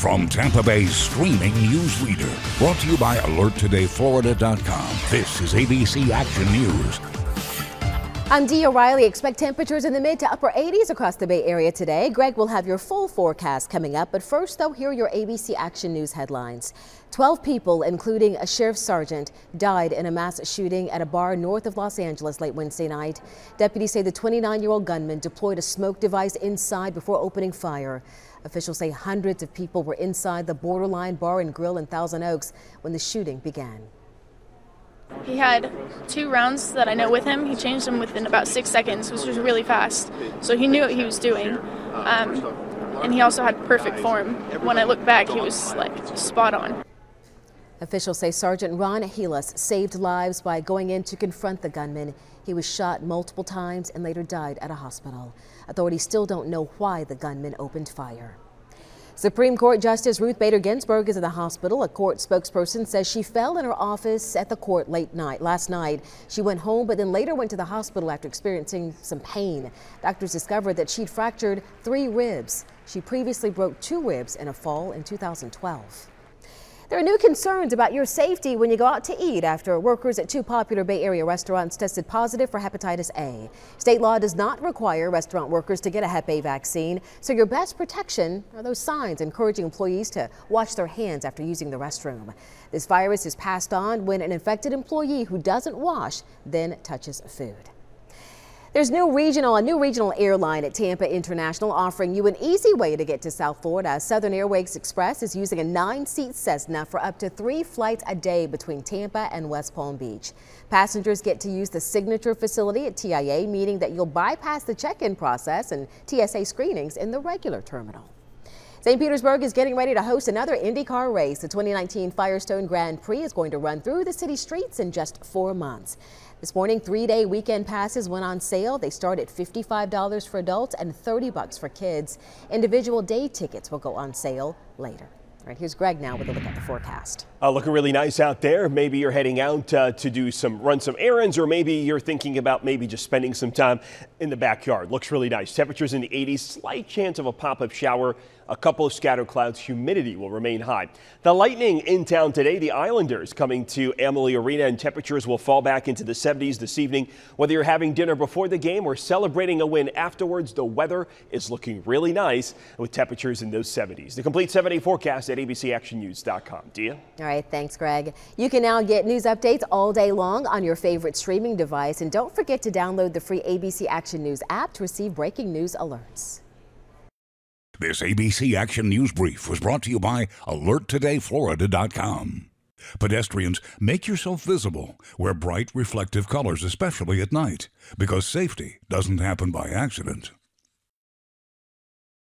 From Tampa Bay's streaming news leader, brought to you by AlertTodayFlorida.com. This is ABC Action News. I'm Dee O'Reilly. Expect temperatures in the mid to upper 80s across the Bay Area today. Greg will have your full forecast coming up. But first, though, here are your ABC Action News headlines. 12 people, including a sheriff's sergeant, died in a mass shooting at a bar north of Los Angeles late Wednesday night. Deputies say the 29-year-old gunman deployed a smoke device inside before opening fire. Officials say hundreds of people were inside the Borderline Bar and Grill in Thousand Oaks when the shooting began. He had two rounds that I know with him. He changed them within about six seconds, which was really fast. So he knew what he was doing. Um, and he also had perfect form. When I look back, he was like spot on. Officials say Sergeant Ron Helus saved lives by going in to confront the gunman. He was shot multiple times and later died at a hospital. Authorities still don't know why the gunman opened fire. Supreme Court Justice Ruth Bader Ginsburg is in the hospital. A court spokesperson says she fell in her office at the court late night last night. She went home, but then later went to the hospital after experiencing some pain. Doctors discovered that she'd fractured three ribs. She previously broke two ribs in a fall in 2012. There are new concerns about your safety when you go out to eat after workers at two popular Bay Area restaurants tested positive for hepatitis A. State law does not require restaurant workers to get a Hep A vaccine, so your best protection are those signs encouraging employees to wash their hands after using the restroom. This virus is passed on when an infected employee who doesn't wash then touches food. There's new regional, a new regional airline at Tampa International offering you an easy way to get to South Florida. Southern Airways Express is using a nine-seat Cessna for up to three flights a day between Tampa and West Palm Beach. Passengers get to use the signature facility at TIA, meaning that you'll bypass the check-in process and TSA screenings in the regular terminal. St. Petersburg is getting ready to host another IndyCar race. The 2019 Firestone Grand Prix is going to run through the city streets in just four months. This morning, three-day weekend passes went on sale. They start at $55 for adults and 30 bucks for kids. Individual day tickets will go on sale later. All right, here's Greg now with a look at the forecast. Uh, looking really nice out there. Maybe you're heading out uh, to do some run some errands, or maybe you're thinking about maybe just spending some time in the backyard. Looks really nice. Temperatures in the 80s, slight chance of a pop-up shower. A couple of scattered clouds. Humidity will remain high. The lightning in town today. The Islanders coming to Amalie Arena, and temperatures will fall back into the 70s this evening. Whether you're having dinner before the game or celebrating a win afterwards, the weather is looking really nice with temperatures in those 70s. The complete 7-day forecast at abcactionnews.com. Dia. All right, thanks, Greg. You can now get news updates all day long on your favorite streaming device. And don't forget to download the free ABC Action News app to receive breaking news alerts. This ABC Action News Brief was brought to you by AlertTodayFlorida.com. Pedestrians, make yourself visible. Wear bright, reflective colors, especially at night, because safety doesn't happen by accident.